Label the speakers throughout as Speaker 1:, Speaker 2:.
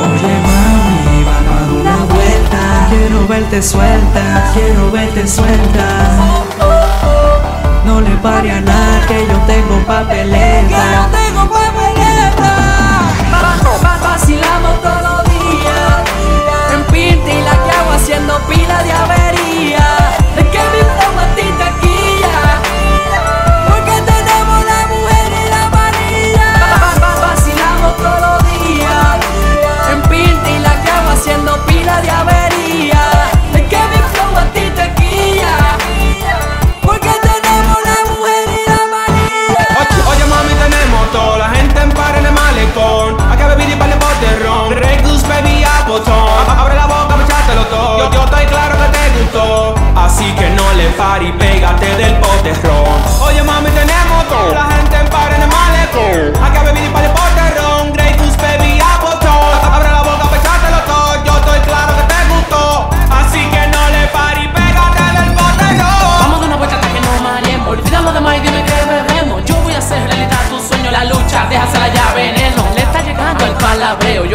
Speaker 1: Oye mami, vamos a dar una vuelta Quiero verte suelta, quiero verte suelta No le pare a nada que yo tengo papeleta.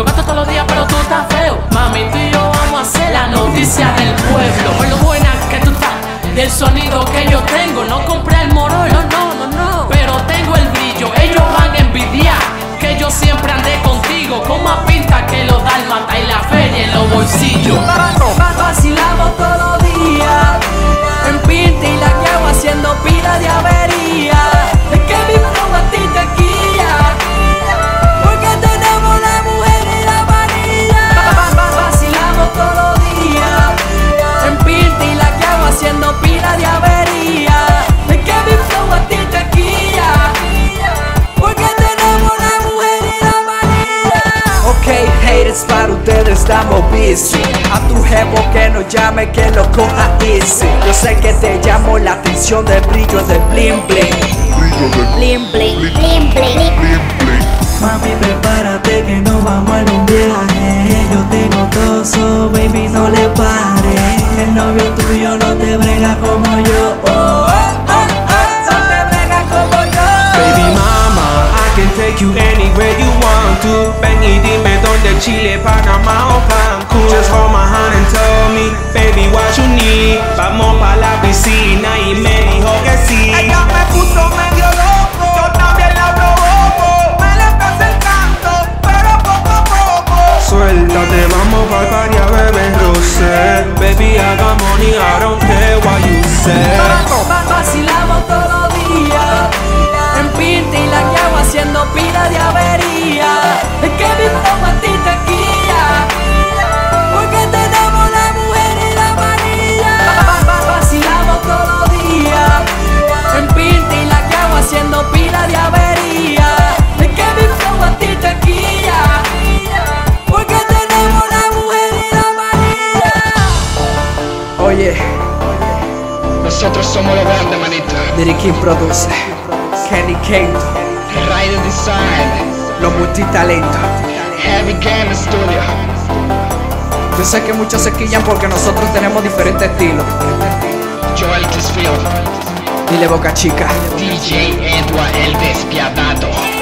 Speaker 2: Gasto todos los días, pero tú estás feo. Mami, tú y yo vamos a hacer la noticia del pueblo. Por lo buena que tú estás, del sonido que yo tengo. No compré el morol, no, no, no, no. Haciendo pila de avería. Es que mi flow a ti te quilla. Porque tenemos la mujer y la varilla.
Speaker 1: Ok, haters, para ustedes estamos busy. A tu jevo que nos llame, que lo coja easy. Yo sé que te llamo la atención del brillo del bling bling.
Speaker 3: Bling bling, bling bling.
Speaker 1: Mami, prepárate que
Speaker 4: Chile, Panamá o Cancún. Just hold my hand and tell me, baby, what you need. Vamos pa la piscina y me dijo que sí. Ella me puso medio loco, yo también la provoco. Me la está acercando, pero poco a poco. Suéltate, vamos pa' party a beber rosé. Baby, I got money, I don't care what you say.
Speaker 1: Oye,
Speaker 5: Nosotros somos los grandes, manito.
Speaker 1: Diddy King produce. Kenny Kane,
Speaker 5: Rider Design.
Speaker 1: los multitalentos.
Speaker 5: Heavy Game Studio.
Speaker 1: Yo sé que muchos se quillan porque nosotros tenemos diferentes estilos.
Speaker 5: Joel Tisfield.
Speaker 1: Dile boca chica.
Speaker 5: DJ Edward el Despiadado.